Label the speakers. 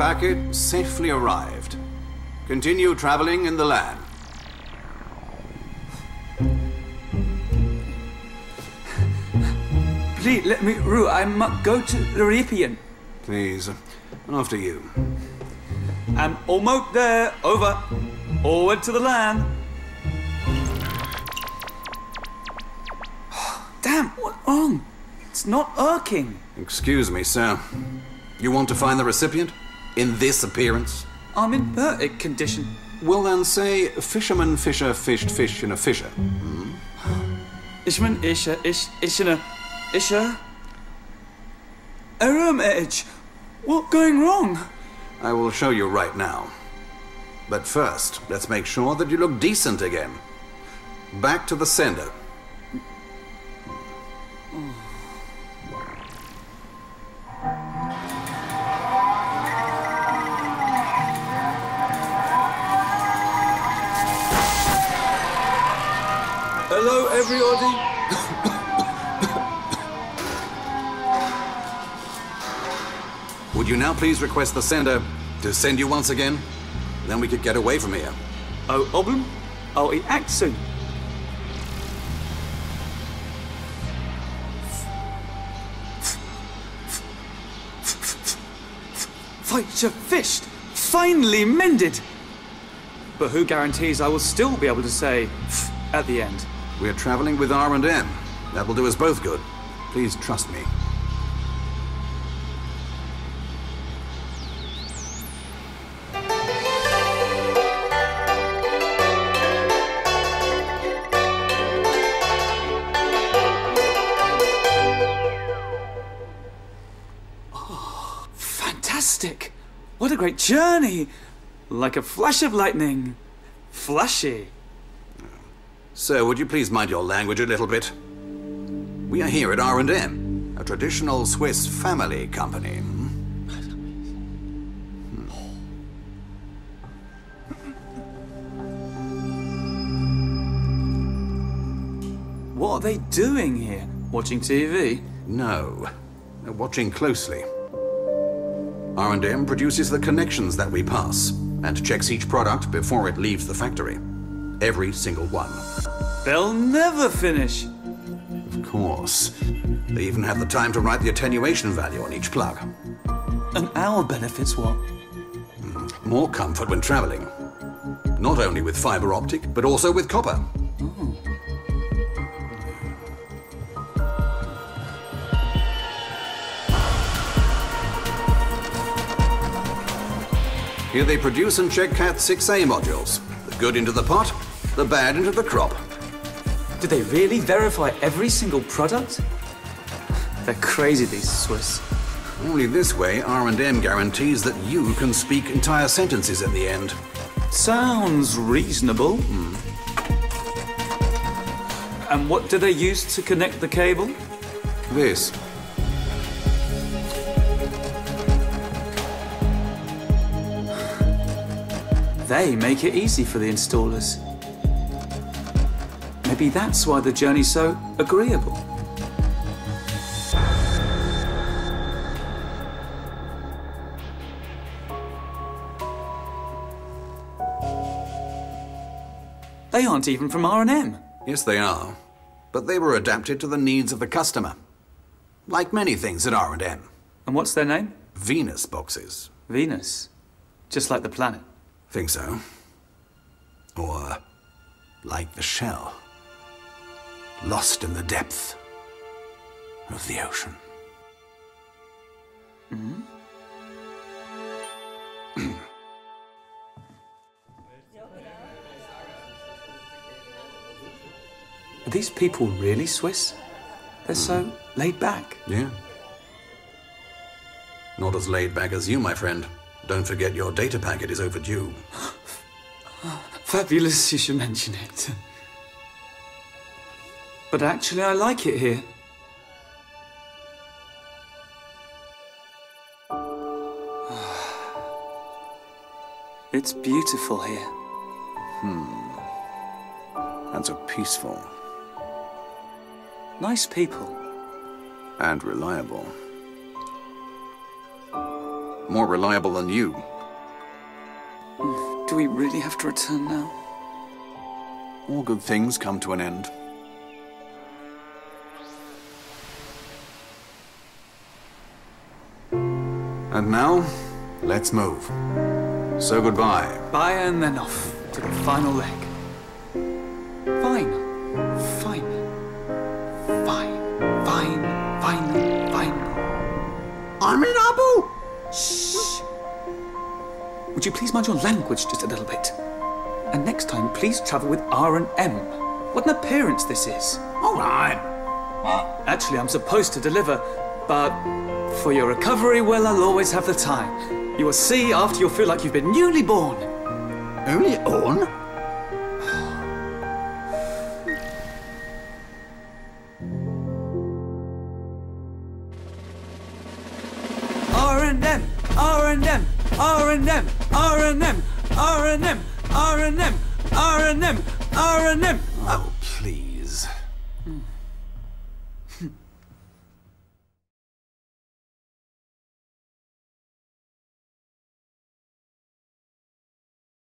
Speaker 1: packet safely arrived. Continue traveling in the land.
Speaker 2: Please let me through. I must go to the Recipient.
Speaker 1: Please, after you.
Speaker 2: I'm almost there. Over. Forward to the land. Damn, what's wrong? It's not working.
Speaker 1: Excuse me, sir. You want to find the recipient? In this appearance?
Speaker 2: I'm in perfect condition.
Speaker 1: Well, then say fisherman fisher fished fish in a fisher. Hmm.
Speaker 2: Ishman, Isha, Ish, Ishina, Isha. Aram Edge. What going wrong?
Speaker 1: I will show you right now. But first, let's make sure that you look decent again. Back to the sender.
Speaker 2: Hello, everybody.
Speaker 1: Would you now please request the sender to send you once again? Then we could get away from here.
Speaker 2: Oh, Oblum. Oh, I'll eat act soon. Fight your fished. Finally mended. But who guarantees I will still be able to say at the end?
Speaker 1: We're traveling with R&M. That will do us both good. Please trust me.
Speaker 2: Oh, fantastic! What a great journey! Like a flash of lightning. Flashy.
Speaker 1: Sir, would you please mind your language a little bit? We are here at R&M, a traditional Swiss family company.
Speaker 2: What are they doing here? Watching TV?
Speaker 1: No, they're watching closely. R&M produces the connections that we pass and checks each product before it leaves the factory. Every single one.
Speaker 2: They'll never finish.
Speaker 1: Of course. They even have the time to write the attenuation value on each plug.
Speaker 2: And our benefits what? Hmm.
Speaker 1: More comfort when traveling. Not only with fiber optic, but also with copper. Hmm. Here they produce and check CAT 6A modules. The good into the pot, the bad into the crop.
Speaker 2: Do they really verify every single product? They're crazy, these Swiss.
Speaker 1: Only this way, R&M guarantees that you can speak entire sentences at the end.
Speaker 2: Sounds reasonable. And what do they use to connect the cable?
Speaker 1: This.
Speaker 2: They make it easy for the installers. Maybe that's why the journey's so agreeable. They aren't even from R&M.
Speaker 1: Yes, they are. But they were adapted to the needs of the customer. Like many things at R&M.
Speaker 2: And what's their name?
Speaker 1: Venus boxes.
Speaker 2: Venus. Just like the planet.
Speaker 1: Think so. Or like the shell. Lost in the depth of the ocean.
Speaker 2: Are these people really Swiss? They're so laid back.
Speaker 1: Yeah. Not as laid back as you, my friend. Don't forget your data packet is overdue.
Speaker 2: Fabulous you should mention it. But actually, I like it here. It's beautiful here. Hmm.
Speaker 1: And so peaceful
Speaker 2: Nice people.
Speaker 1: and reliable. more reliable than you. Hmm.
Speaker 2: Do we really have to return now?
Speaker 1: All good things come to an end. And now, let's move. So goodbye.
Speaker 2: Bye and then off to the final leg. Fine. Fine. Fine. Fine. Fine. Fine.
Speaker 1: I'm in Abu!
Speaker 2: Shh. Would you please mind your language just a little bit? And next time, please travel with R and M. What an appearance this is.
Speaker 1: All right.
Speaker 2: Actually, I'm supposed to deliver, but for your recovery, well, I'll always have the time. You will see after you'll feel like you've been newly born.
Speaker 1: Only on?
Speaker 2: R and M, R and M, R and M, R and M, R and M, R and M, R and M, R and M.
Speaker 1: Oh, please.
Speaker 2: Hmm.